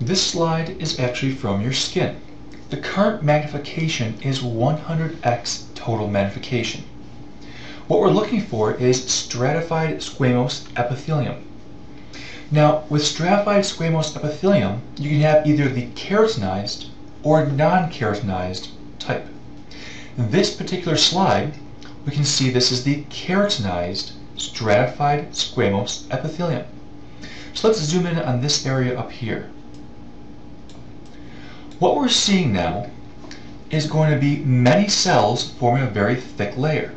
This slide is actually from your skin. The current magnification is 100x total magnification. What we're looking for is stratified squamous epithelium. Now, with stratified squamous epithelium, you can have either the keratinized or non-keratinized type. In this particular slide, we can see this is the keratinized stratified squamous epithelium. So let's zoom in on this area up here. What we're seeing now is going to be many cells forming a very thick layer.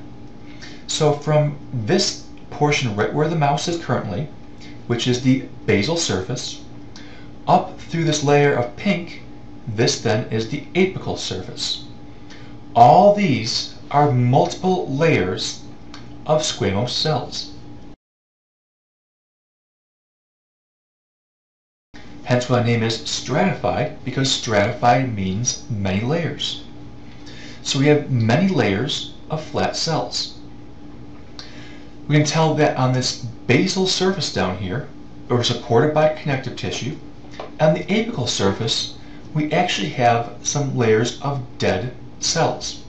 So from this portion right where the mouse is currently, which is the basal surface, up through this layer of pink, this then is the apical surface. All these are multiple layers of squamous cells. Hence the name is stratified, because stratified means many layers. So we have many layers of flat cells. We can tell that on this basal surface down here, we're supported by connective tissue. On the apical surface, we actually have some layers of dead cells.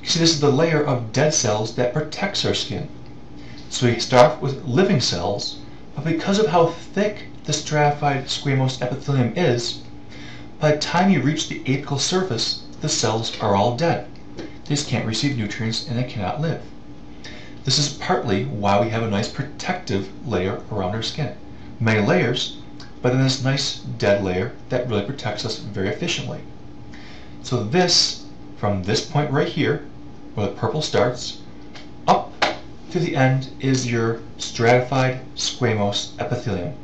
You see, this is the layer of dead cells that protects our skin. So we start with living cells, but because of how thick the stratified squamous epithelium is, by the time you reach the apical surface, the cells are all dead. They just can't receive nutrients and they cannot live. This is partly why we have a nice protective layer around our skin. Many layers, but then this nice dead layer that really protects us very efficiently. So this, from this point right here, where the purple starts, up to the end is your stratified squamous epithelium.